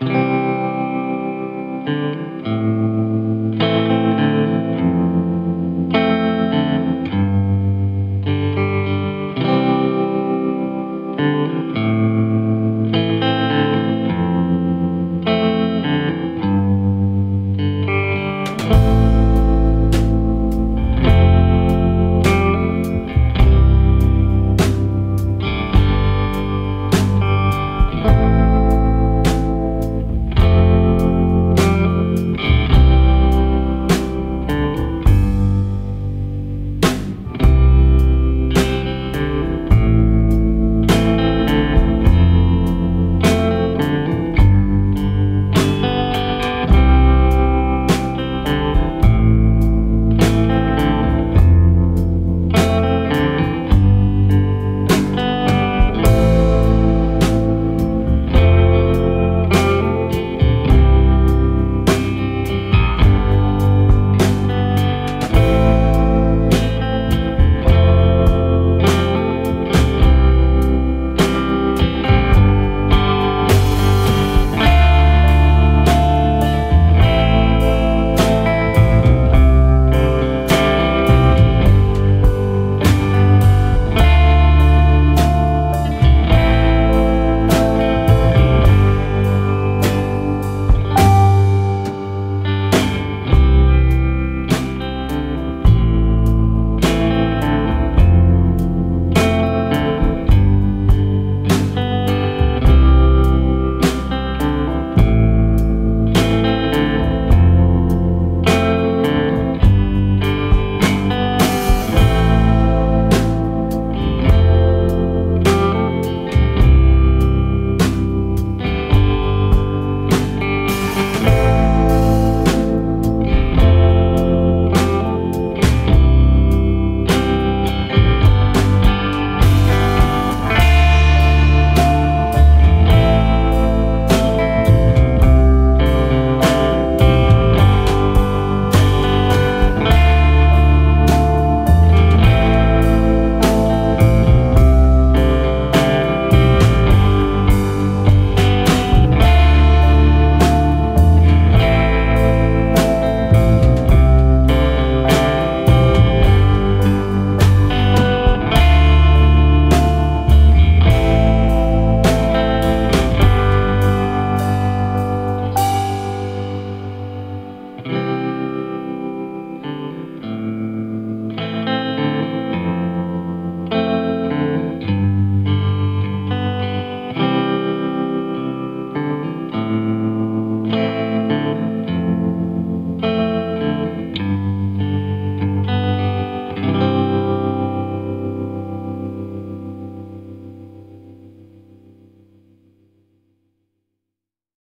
you